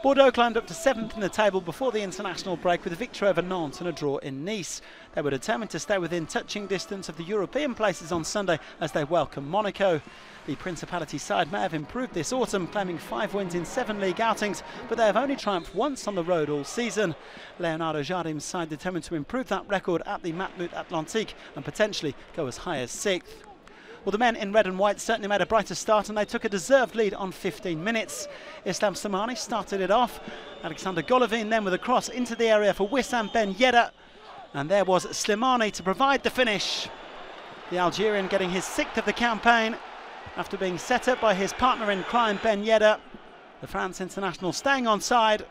Bordeaux climbed up to seventh in the table before the international break with a victory over Nantes and a draw in Nice. They were determined to stay within touching distance of the European places on Sunday as they welcome Monaco. The Principality side may have improved this autumn, claiming five wins in seven league outings, but they have only triumphed once on the road all season. Leonardo Jardim's side determined to improve that record at the Matmut Atlantique and potentially go as high as sixth. Well, the men in red and white certainly made a brighter start and they took a deserved lead on 15 minutes. Islam Slimani started it off. Alexander Golovin then with a cross into the area for Wissam Ben Yedder. And there was Slimani to provide the finish. The Algerian getting his sixth of the campaign after being set up by his partner in crime, Ben Yedder. The France international staying on side.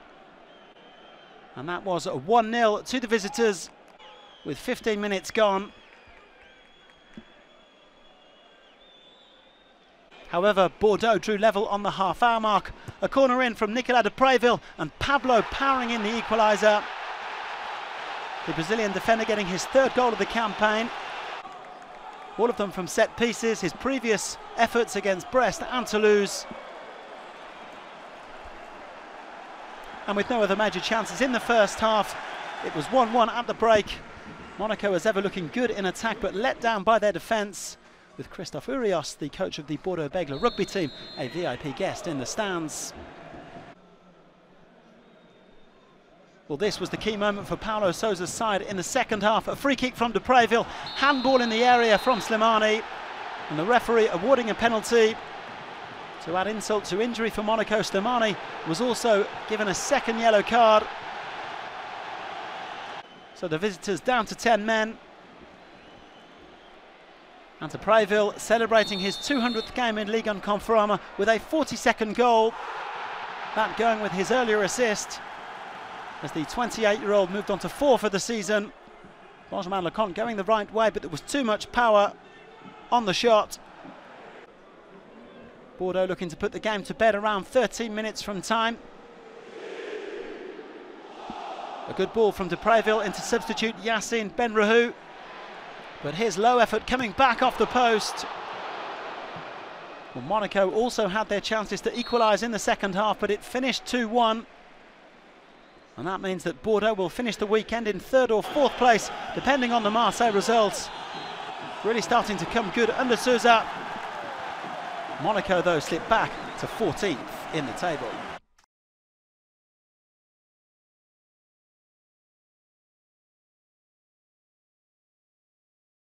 And that was 1 0 to the visitors with 15 minutes gone. However, Bordeaux drew level on the half hour mark. A corner in from Nicolas de Préville and Pablo powering in the equaliser. The Brazilian defender getting his third goal of the campaign. All of them from set pieces, his previous efforts against Brest and Toulouse. And with no other major chances in the first half, it was 1 1 at the break. Monaco was ever looking good in attack but let down by their defence with Christophe Urios, the coach of the Bordeaux Bègles rugby team, a VIP guest in the stands. Well, this was the key moment for Paulo Sousa's side in the second half. A free kick from de Préville, handball in the area from Slimani, and the referee awarding a penalty. To add insult to injury for Monaco, Slimani was also given a second yellow card. So the visitors down to 10 men. And de Préville celebrating his 200th game in Ligue 1 Conforama with a 42nd goal. That going with his earlier assist as the 28-year-old moved on to four for the season. Benjamin Lecomte going the right way, but there was too much power on the shot. Bordeaux looking to put the game to bed around 13 minutes from time. A good ball from de Préville into substitute Yacine Benrahou. But his low effort coming back off the post. Well, Monaco also had their chances to equalise in the second half, but it finished 2-1. And that means that Bordeaux will finish the weekend in third or fourth place, depending on the Marseille results. Really starting to come good under Sousa. Monaco, though, slipped back to 14th in the table.